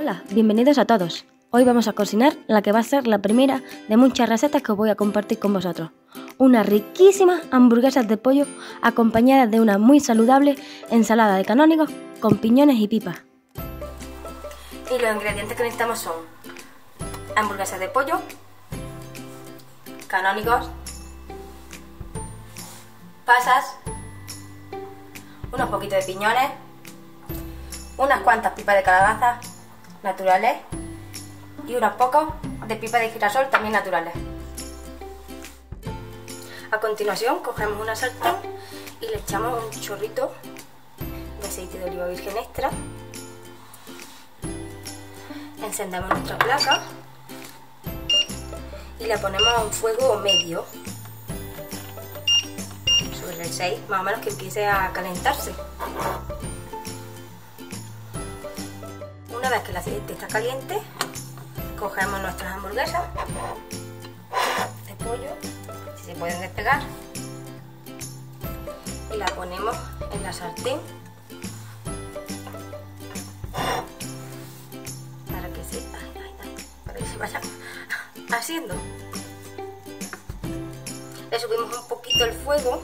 Hola, bienvenidos a todos. Hoy vamos a cocinar la que va a ser la primera de muchas recetas que os voy a compartir con vosotros. Una riquísima hamburguesas de pollo acompañada de una muy saludable ensalada de canónigos con piñones y pipas. Y los ingredientes que necesitamos son hamburguesas de pollo, canónigos, pasas, unos poquitos de piñones, unas cuantas pipas de calabaza naturales y unos pocos de pipas de girasol también naturales. A continuación cogemos una sartén y le echamos un chorrito de aceite de oliva virgen extra. Encendemos nuestra placa y la ponemos a un fuego medio sobre el 6, más o menos que empiece a calentarse. Una vez que el aceite está caliente, cogemos nuestras hamburguesas de pollo, si se pueden despegar, y la ponemos en la sartén para que se, para que se vaya haciendo. Le subimos un poquito el fuego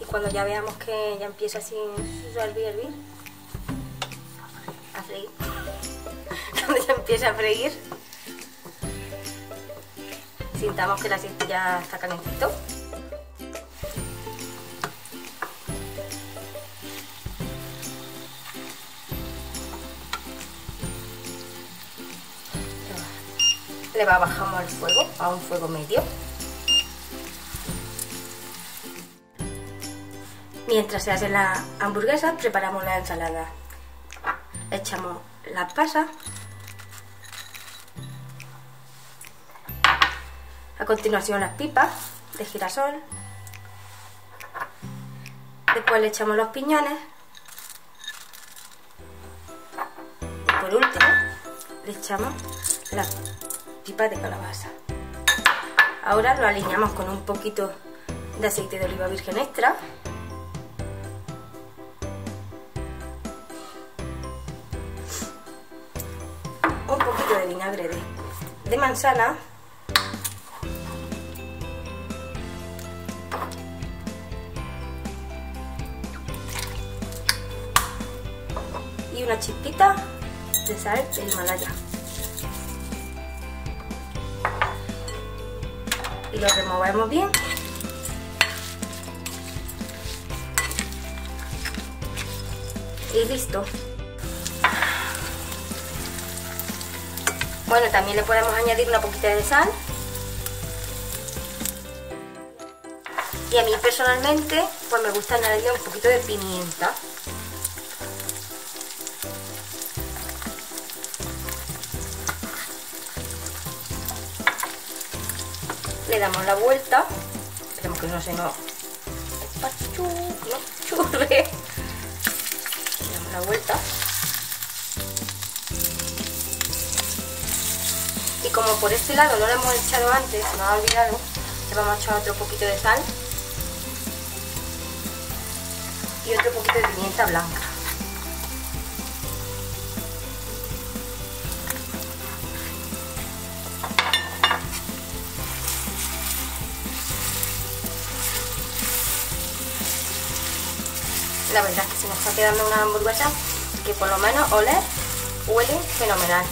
Y cuando ya veamos que ya empieza así a hervir, hervir, a freír, cuando ya empieza a freír, sintamos que el aceite ya está calentito. Le bajamos el fuego a un fuego medio. Mientras se hace la hamburguesa, preparamos la ensalada. Echamos las pasas. A continuación las pipas de girasol. Después le echamos los piñones. Y por último le echamos las de calabaza. Ahora lo alineamos con un poquito de aceite de oliva virgen extra. Un poquito de vinagre de, manzana. Y una chispita de sal de Himalaya. Y lo removemos bien. Y listo. Bueno, también le podemos añadir una poquita de sal. Y a mí personalmente, pues me gusta añadirle un poquito de pimienta. Le damos la vuelta. Esperemos que no se nos churre le damos la vuelta. Y como por este lado no lo hemos echado antes se nos ha olvidado le vamos a echar otro poquito de sal y otro poquito de pimienta blanca la verdad es que se nos está quedando una hamburguesa que por lo menos ole, huele fenomenal.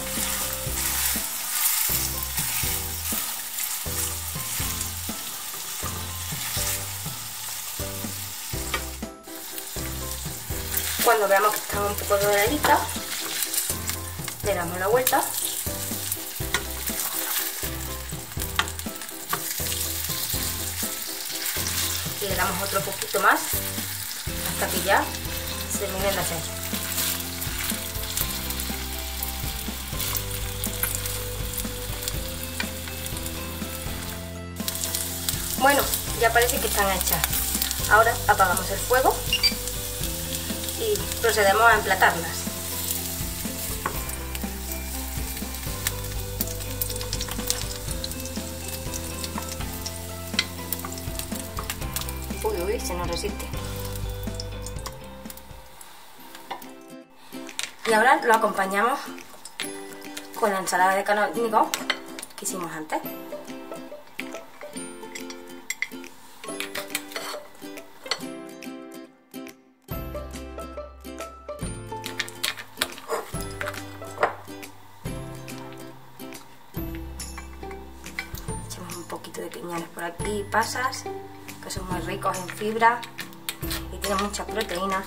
Cuando veamos que está un poco doradita, le damos la vuelta y le damos otro poquito más hasta que ya se miren las anchas. Bueno, ya parece que están hechas. Ahora apagamos el fuego y procedemos a emplatarlas. Uy, uy, se nos resiste. Y ahora lo acompañamos con la ensalada de canónigo que hicimos antes. Echamos un poquito de piñones por aquí, pasas, que son muy ricos en fibra y tienen mucha proteína.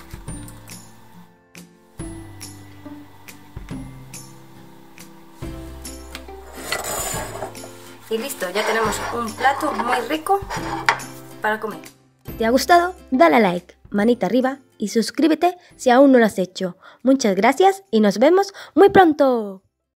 Y listo, ya tenemos un plato muy rico para comer. ¿Te ha gustado? Dale a like, manita arriba y suscríbete si aún no lo has hecho. Muchas gracias y nos vemos muy pronto.